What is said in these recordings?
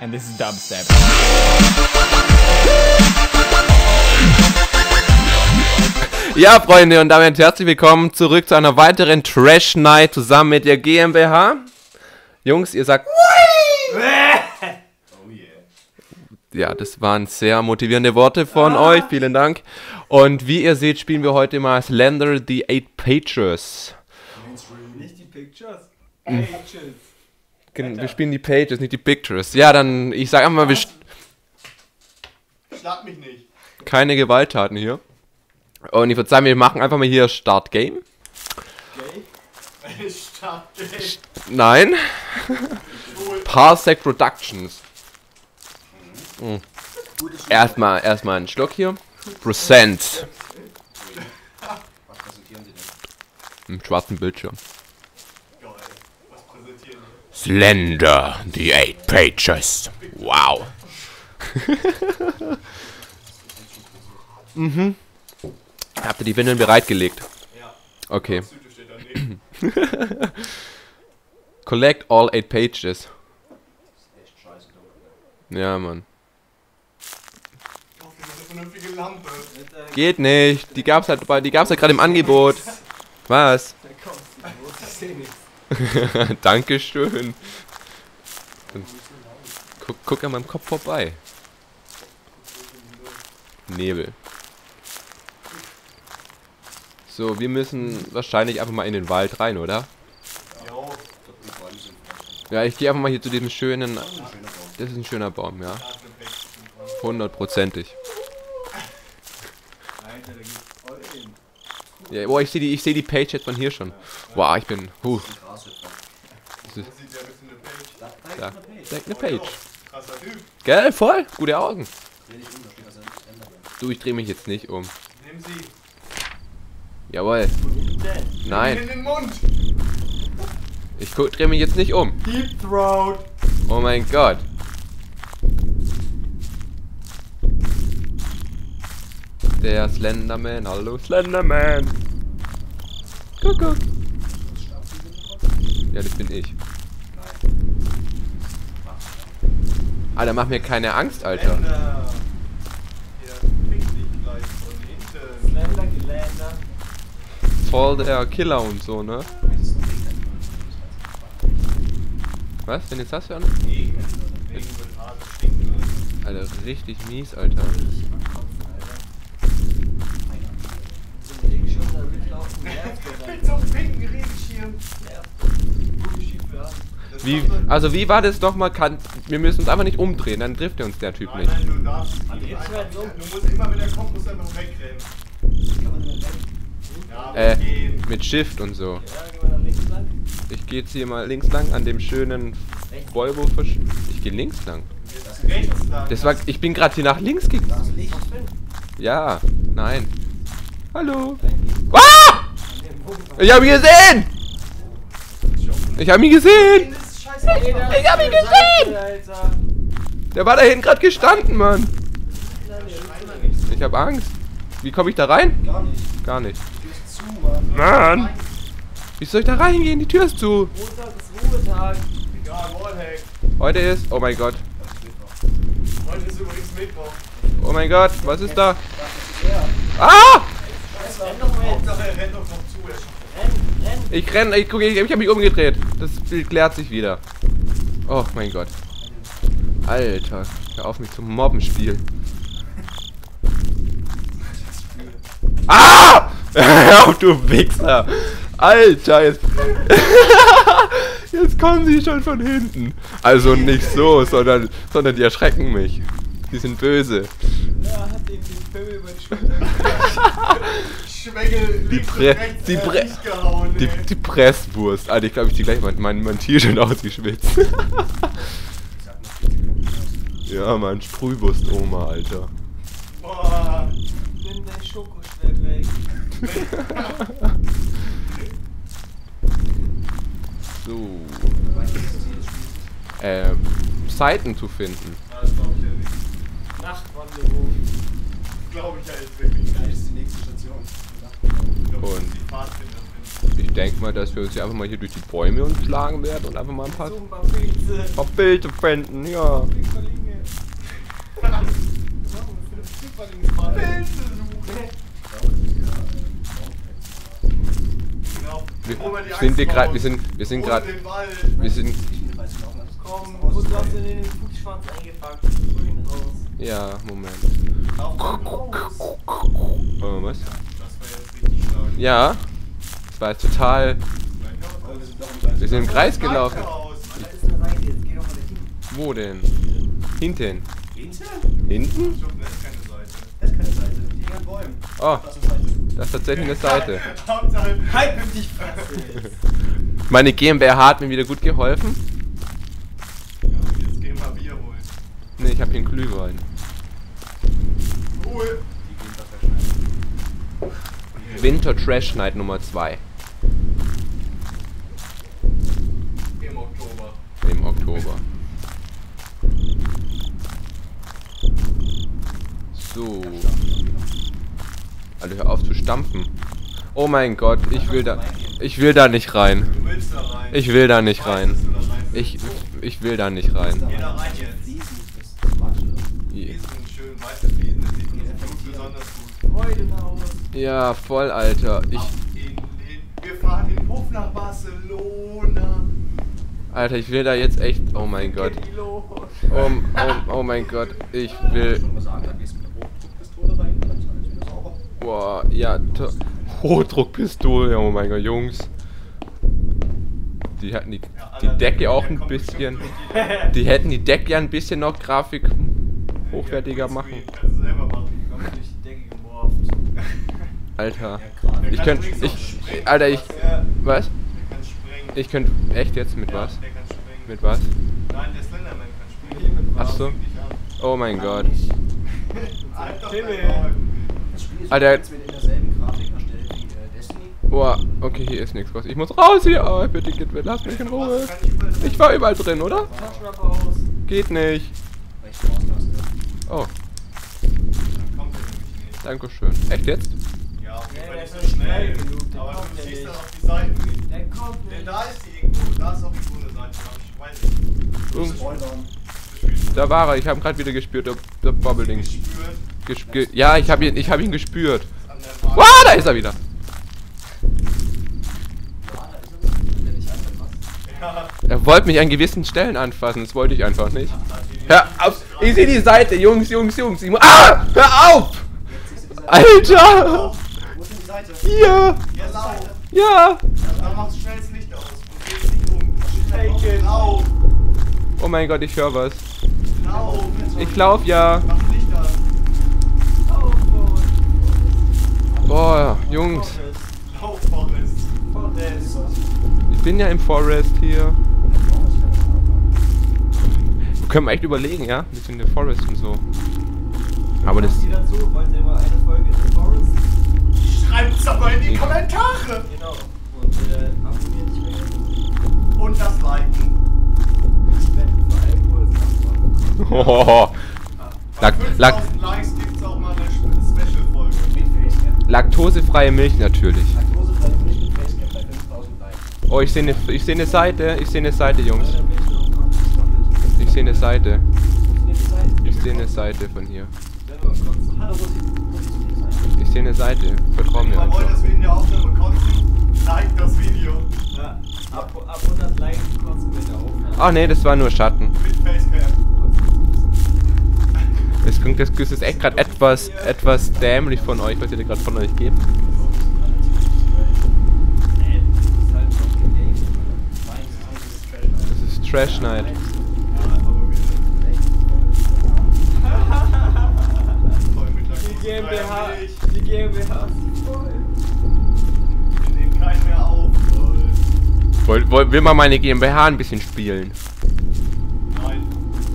and this is dubstep. Ja, Freunde, und damit herzlich willkommen zurück zu einer weiteren Trash Night zusammen mit der GmbH. Jungs, ihr sagt. Ja, das waren sehr motivierende Worte von euch. Vielen Dank. Und wie ihr seht, spielen wir heute mal Slender the Eight Pages. Nicht die Pictures. Hm. Pages. Gen- Wir spielen die Pages, nicht die Pictures. Ja, dann, ich sag einfach mal, wir Schlag mich nicht. keine Gewalttaten hier. Und ich würde sagen, wir machen einfach mal hier Start Game. Gay? Start gay. Nein. Parsec Productions. Mhm. Erstmal, erstmal einen Schluck hier. Present. Was präsentieren Sie denn? Im schwarzen Bildschirm. Geil. Was präsentieren wir? Slender, the Eight Pages. Wow. mhm. Habt ihr die Windeln bereitgelegt? Ja. Okay. Collect all eight pages. Echt scheiße dunkel. Ja, Mann. Geht nicht. Die gab's halt, bei- die gab's halt gerade im Angebot. Was? Ich seh nichts. Dankeschön. Dann guck, guck an meinem Kopf vorbei. Nebel. So, wir müssen wahrscheinlich einfach mal in den Wald rein, oder? Ja, ich gehe einfach mal hier zu diesem schönen. Das ist ein schöner Baum, ja. Hundertprozentig. Ja, boah, ich sehe die, seh die Page jetzt von hier schon. Wow, ich bin. Huh, Die Grashüpfer. Das sieht ja ein bisschen eine Pech. Da, da ist Ja. eine Page. Typ. Gell, voll? Gute Augen. Dreh dich um, da steht das Enderman. Du, ich drehe mich jetzt nicht um. Nimm sie. Jawohl. Nein, In den Mund. ich drehe mich jetzt nicht um. Deep Throat. Oh mein Gott. Der Slenderman, hallo Slenderman. Kuckuck. Ja, das bin ich. Alter, mach mir keine Angst, Alter. Voll der Killer und so, ne? Ein. Was? Wenn jetzt das hart stinken. Alter, richtig mies, Alter. Mit so einem pinken Regenschirm. Wie, also wie war das nochmal? Kann, wir müssen uns einfach nicht umdrehen, dann trifft er uns der Typ Nein, nicht. nein, du darfst Jetzt halt so. Du musst immer, wenn der kommt, musst du einfach wegrennen. Ja, Äh, gehen. mit Shift und so. Ja, gehen wir nach links lang. Ich gehe jetzt hier mal links lang an dem schönen Volvo. versch- Ich gehe links lang. Rechts lang. Das war, ich bin gerade hier nach links gegangen. Das Licht drin. Ja, nein. Hallo. Ah! Ich habe ihn gesehen! Ich habe ihn gesehen! Ich hab ihn gesehen! Der war da hinten gerade gestanden, Mann. Ich habe Angst. Wie komme ich da rein? Gar nicht. Gar nicht. Die ist zu, Mann. Mann! Wie soll ich da reingehen? Die Tür ist zu. Montag ist Ruhetag. Ja, Wallhack. Heute ist. Oh mein Gott. Heute ist übrigens Mittwoch. Oh mein Gott. Was ist da? Ah! Er. Er schafft Renn, renn. Ich renne. Ich, guck, ich, ich habe mich umgedreht. Das Bild klärt sich wieder. Oh mein Gott. Alter. Hör auf mich zu mobben, Spiel. Ah! Hör auf, du Wichser! Alter, jetzt. jetzt kommen sie schon von hinten. Also nicht so, sondern, sondern die erschrecken mich. Die sind böse. Ja, hat den Film über die Schulter. Schwengel links Pre- rechts die in Pre- gehauen, Die, die Presswurst. Alter, ich glaube, ich zieh gleich mein, mein, mein T-Shirt ausgeschwitzt. ja, Mann, Sprühwurst-Oma, Alter. Boah. Nimm dein Schokoschwert weg. So. Ähm, Seiten zu finden. Nachtwanderung. Glaube ich ja jetzt wirklich Gleich nicht. ist die nächste Station. Ich glaube, Und-. Ich denke mal, dass wir uns hier einfach mal hier durch die Bäume uns schlagen werden und einfach mal ein paar, ein paar Pilze. finden, ja. Wir sind wir gerade, wir sind, wir sind gerade, wir sind, Komm, wo du hast du den Fuchsschwanz eingepackt? Hol ihn raus. ja, Moment. Oh, was? Das war jetzt richtig stark. Ja, das war jetzt total, wir sind im Kreis gelaufen. Wo denn? Hinten. Hinten? Hinten? Schuppen ist keine Seite. Das ist keine Seite. Die hängen an Bäumen. Oh, Das ist tatsächlich eine Seite. Meine GmbH hat mir wieder gut geholfen. Ja, jetzt gehen wir Bier holen. Ne, ich habe hier einen Glühwein. Ruhe. Die gehen da verschneiden. Winter Trash Night Nummer 2 Im Oktober. im Oktober. So. Alter, hör auf zu stampfen. Oh mein Gott, ich will da. Ich will da nicht rein. Du willst da rein. Ich will da nicht rein. Ich, ich will da nicht rein. Geh da rein jetzt. Fliesen, das ist Quatsch. Fliesen, schön weiße Fliesen, das sieht nicht gut, besonders gut. Freudenhaus. Ja, voll, Alter. Ich. Wir fahren den Hof nach Barcelona. Alter, ich will da jetzt echt. Oh mein Gott. Oh, oh, oh mein Gott. Ich will. Boah, ja. to- Hochdruckpistole, oh mein Gott, Jungs. Die hatten die, die Decke auch ein bisschen. Die hätten die Decke ja ein bisschen noch Grafik hochwertiger machen. Komm durch die Decke gemorft. Alter. Ich kann könnt. übrigens Ich. Alter, ich. Was? Der kann springen. Ich könnte. Echt jetzt mit ja, was? Der kann springen. Mit was? Nein, der Slenderman kann springen. mit Ach was? so. Guck dich an. Oh mein Gott. Maul. Das Spiel ist Alter. übrigens mit in derselben Grafik erstellt wie äh, Destiny. Boah, okay, hier ist nichts was. Ich muss raus hier. Oh, bitte, geht, lass mich in Ruhe. Ich war überall drin, oder? Geht nicht. Oh, Dann kommt er nämlich nicht. danke schön. Echt jetzt? Der nicht so nicht schnell. genug, Aber du nicht. dann auf die Seiten nicht. Der kommt Nee, nicht. da ist die irgendwo. Da ist auch irgendwo eine Seite. Aber ich weiß nicht. Da war er. Ich habe gerade wieder gespürt, der, der Bobbelding. Gespürt. Gesp ge ja, ich habe ihn, ich hab ihn gespürt. Wand. Ah, da ist er wieder. Ja, da ist er wollte mich an gewissen Stellen anfassen, das wollte ich einfach nicht. Hör auf! Ich sehe die Seite, Jungs, Jungs, Jungs. Ich ah! Hör auf! Alter! Wo ist denn die Seite? Hier! Ja! Dann machst du schnell das Licht aus und drehst dich um. It. Lauf. Oh mein Gott, ich höre was. Lauf. Ich lauf ja. Mach Licht an. Boah, Jungs. Lauf, Forrest. Forest. Ich bin ja im Forest hier. Können wir echt überlegen, ja? Ein bisschen in der Forest und so. Aber das. Die dazu? Wollt ihr mal eine Folge in Forest? Schreibt's aber in die Kommentare. Genau. Und äh, abonnieren nicht vergessen. Und das Liken. Oh, Lack- 5000 Lack- Likes gibt's auch mal eine Spe- Special-Folge. Mit Facecam. laktosefreie Milch natürlich. Laktosefrei Milch mit Facecam bei 5000 Likes. Oh, ich sehe eine ich seh ne Seite. Ich sehe eine Seite, Jungs. Ich sehe eine Seite. Ich sehe eine Seite von hier. Hallo, wo ist die, wo ist die Sehe eine Seite. Vertrau Wenn mir ihr wollt, einfach. dass wir in der Aufnahme kotzen, like das Video. Ja. Ab, ab 100 Likes kotzen wir in der Aufnahme. Ach nee, das war nur Schatten. Mit Facecam. Das klingt, das ist echt gerade etwas, etwas dämlich von euch, was ihr da gerade von euch gebt. Das ist Trash. Night. GmbH, GmbH ist voll. Wir nehmen keinen mehr auf. Lol. Woll, woll, will man meine GmbH ein bisschen spielen? Nein.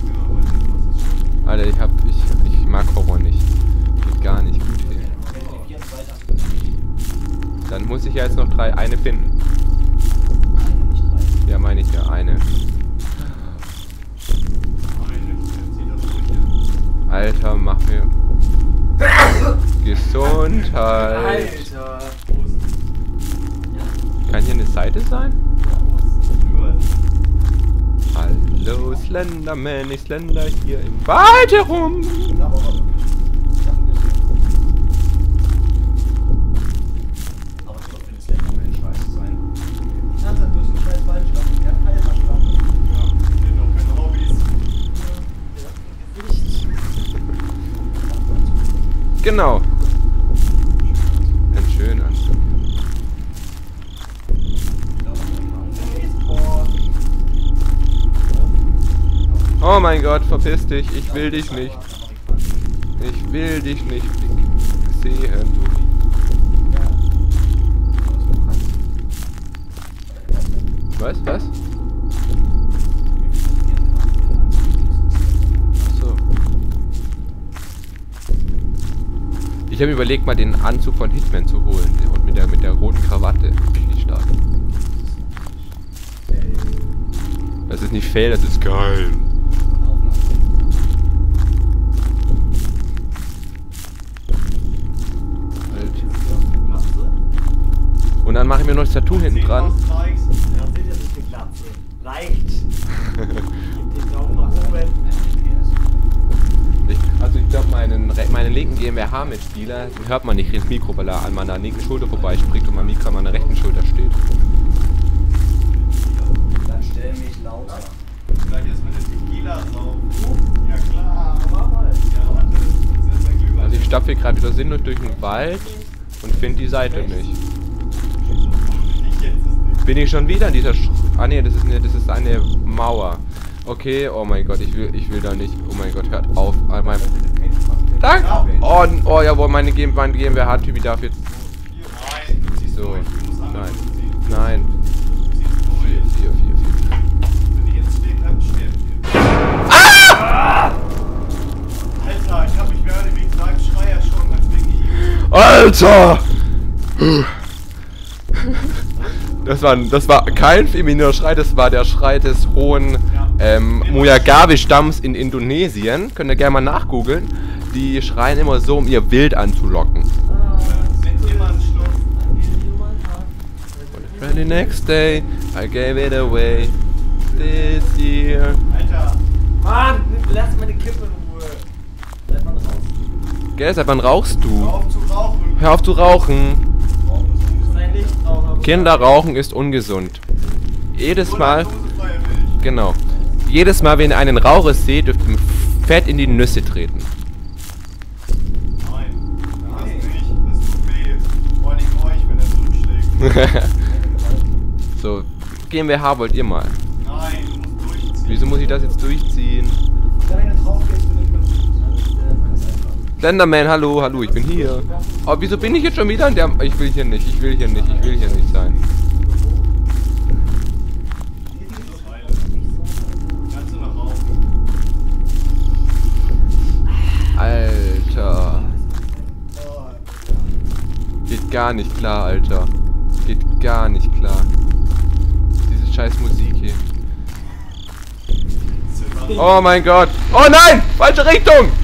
Genau. Alter, ich hab. Ich, ich mag Horror nicht. Geht gar nicht gut hast, dann nicht. Dann muss ich ja jetzt noch drei, eine finden. Eine, nicht drei. Ja, meine ich ja, eine. Alter, mach mir. Gesundheit. Alter. Kann hier eine Seite sein? Hallo Slenderman, ich slender hier im Wald herum. Da Oh mein Gott, verpiss dich, ich will dich nicht. Ich will dich nicht sehen. Was, was? Achso. Ich habe überlegt, mal den Anzug von Hitman zu holen. Und mit der, mit der roten Krawatte. Richtig stark. Das ist nicht fail, das ist geil. Und dann mache ich mir noch das Tattoo hinten dran. Reicht. Den Daumen nach oben. Ich, also ich glaube, meinen, meinen linken GmbH-Mitspieler den hört man nicht ins Mikro, weil er an meiner linken Schulter vorbeispricht und mein Mikro an meiner rechten Schulter steht. Dann stell mich lauter. Gleich erstmal den Tequila drauf. Ja klar. Mach mal. Ist. Also ich stapfe hier gerade wieder sinnlos durch den Wald und finde die Seite nicht. Bin ich schon wieder in dieser Sch Ah ne, das ist eine, das ist eine Mauer. Okay, oh mein Gott, ich will, ich will da nicht. Oh mein Gott, hört auf. An meinem Danke. Oh, oh jawohl, meine, GmbH, meine GmbH hat Typi darf jetzt. So. Nein. Nein. Vier, vier, vier. Ah! Alter, ich hab mich mehr oder weniger gesagt, Schreier schon als wegen Alter! Das war, das war kein femininer Schrei, das war der Schrei des hohen ähm, Muyagawi-Stamms in Indonesien. Könnt ihr gerne mal nachgoogeln. Die schreien immer so, um ihr Wild anzulocken. And the next day, I gave it away. This year. Alter, Mann, lass meine Kippe in Ruhe. Bleib mal raus. Gell, seit wann rauchst hör du? auf zu rauchen. Hör auf zu rauchen. Kinder rauchen ist ungesund. Jedes Mal, genau. Jedes Mal, wenn ihr einen Raucher seht, dürft ihr fett in die Nüsse treten. Nein, das nicht. Das tut weh. Vor allem euch, wenn er zurückschlägt. so, GmbH wollt ihr mal. Nein, du musst durchziehen. Wieso muss ich das jetzt durchziehen? Slenderman, hallo, hallo, ich bin hier. Oh, wieso bin ich jetzt schon wieder an der... Ich will hier nicht, ich will hier nicht, ich will hier nicht sein. Alter. Geht gar nicht klar, Alter. Geht gar nicht klar. Diese scheiß Musik hier. Oh mein Gott. Oh nein! Falsche Richtung!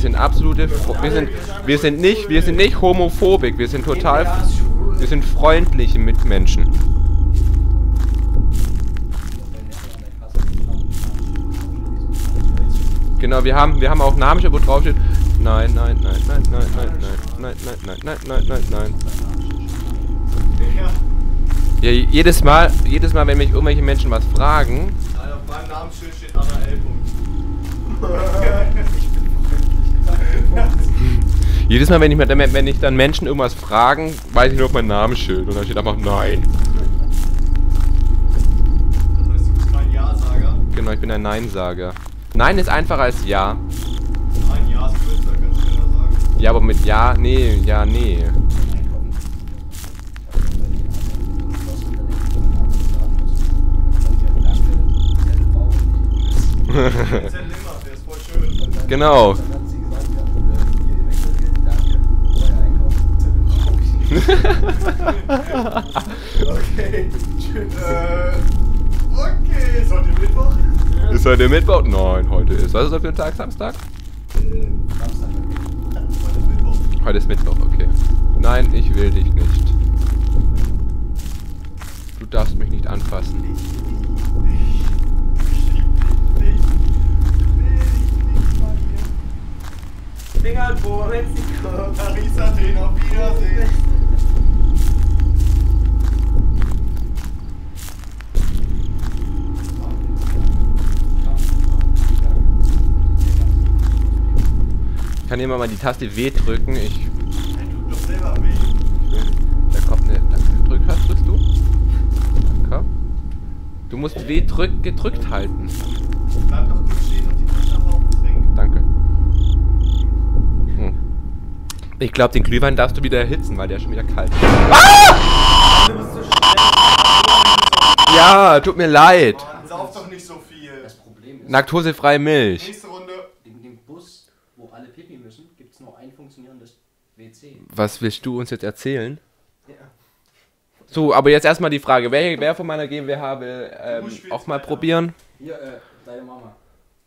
sind absolute. Wir sind, wir sind nicht, wir sind nicht homophobik. Wir sind total. Wir sind freundliche Mitmenschen. Genau, wir haben, wir haben auch Namensschild, wo drauf steht. Nein, nein, nein, nein, nein, nein, nein, nein, nein, nein, nein, nein, nein. Ja. Ja, jedes Mal, jedes Mal, wenn mich irgendwelche Menschen was fragen, Nein, auf meinem Namensschild steht Anna L. jedes Mal, wenn ich, mir, wenn ich dann Menschen irgendwas fragen, weiß ich nur auf mein Namensschild und dann steht einfach Nein. Das heißt, du musst kein Ja sagen, Genau, ich bin ein Nein-Sager. Nein ist einfacher als Ja. Nein, ja, ist kürzer, kannst du sagen. Ja, aber mit Ja, nee, ja, nee. Einkaufen. Okay, tschüss. Äh, okay, ist heute Mittwoch? Ist heute Mittwoch? Nein, heute ist. Was ist heute für ein Tag? Samstag? Samstag. Heute Mittwoch. Heute ist Mittwoch, okay. Nein, ich will dich nicht. Du darfst mich nicht anfassen. Singapur, Mexiko. Paris, Athen, auf Wiedersehen. Kann immer mal die Taste W drücken. Ich. Da kommt eine. Drück, was drückst du? Danke. Du musst W drück, gedrückt halten. Bleib doch kurz stehen und die Tasche abhauen und trinken. Danke. Hm. Ich glaube, den Glühwein darfst du wieder erhitzen, weil der ist schon wieder kalt. Du bist so schnell. Ja, tut mir leid. Sauf doch nicht so viel. Ist, Laktosefreie Milch. Nächste Runde. in dem Bus, wo alle pipi müssen, gibt es nur ein funktionierendes WC. Was willst du uns jetzt erzählen? Ja. So, aber jetzt erstmal die Frage, wer, wer von meiner GmbH will ähm, auch mal probieren? Hier, äh, deine Mama.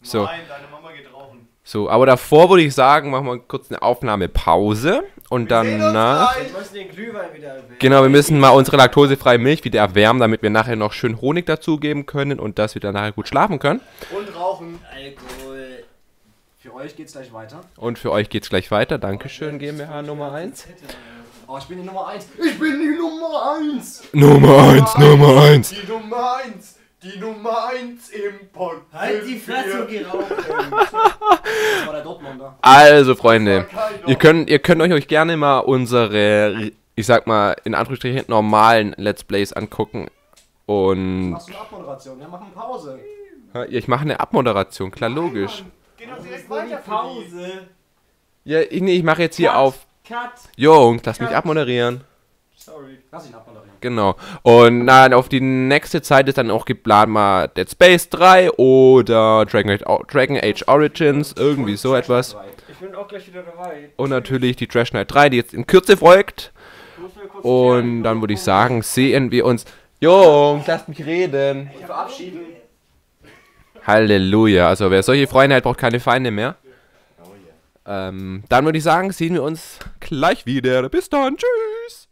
So. Nein, deine Mama geht rauchen. So, aber davor würde ich sagen, machen wir kurz eine Aufnahmepause und danach... gleich. Ich muss den Glühwein wieder erwähnen. Genau, wir müssen mal unsere laktosefreie Milch wieder erwärmen, damit wir nachher noch schön Honig dazugeben können und dass wir dann nachher gut schlafen können. Und rauchen. Alkohol. Für euch geht's gleich weiter. Und für euch geht's gleich weiter. Dankeschön, GmbH Nummer 1. Oh, ich bin die Nummer 1. Ich bin die Nummer 1. Nummer 1, Nummer 1. Die Nummer 1. Die Nummer 1 im Pod. Halt die Fresse und geh raus. Das war der Dortmunder. Also, Freunde, ihr könnt, ihr könnt euch gerne mal unsere, ich sag mal, in Anführungsstrichen normalen Let's Plays angucken. Und Machst du eine Abmoderation? Wir machen Pause. Ja, ich mache eine Abmoderation, klar, logisch. Geh doch direkt weiter. Pause. Ja, ich, nee, ich mache jetzt hier Cut. auf. Cut. Jungs, lass mich abmoderieren. Sorry. Lass ihn abmoderieren. Genau. Und na, auf die nächste Zeit ist dann auch geplant mal Dead Space 3 oder Dragon Age, Dragon Age Origins, irgendwie so etwas. Ich bin auch gleich wieder dabei. Und natürlich die Trash Night 3, die jetzt in Kürze folgt. Ich Und dann würde ich sagen, sehen wir uns. Jungs, lasst mich reden. Und verabschieden. Halleluja. Also wer solche Freunde hat, braucht keine Feinde mehr. Ähm, dann würde ich sagen, sehen wir uns gleich wieder. Bis dann. Tschüss.